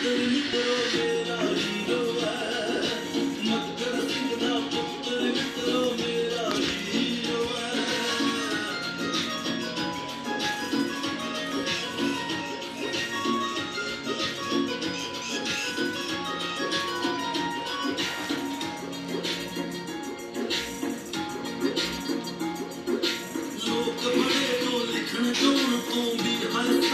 Thank you.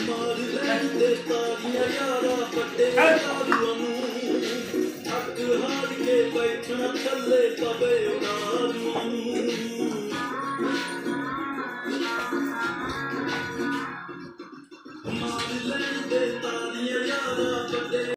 ਮਾਰ ਲੈਂਦੇ ਤਾਰੀਆਂ ਯਾਰਾ ਪੱਟੇ ਯਾਰਾਂ ਨੂੰ ਥੱਕ ਹਾਰ ਕੇ ਬੈਠਣਾ ਥੱਲੇ ਪਵੇ ਉਹਨਾਂ ਨੂੰ ਮਾਰ ਲੈਂਦੇ ਤਾਰੀਆਂ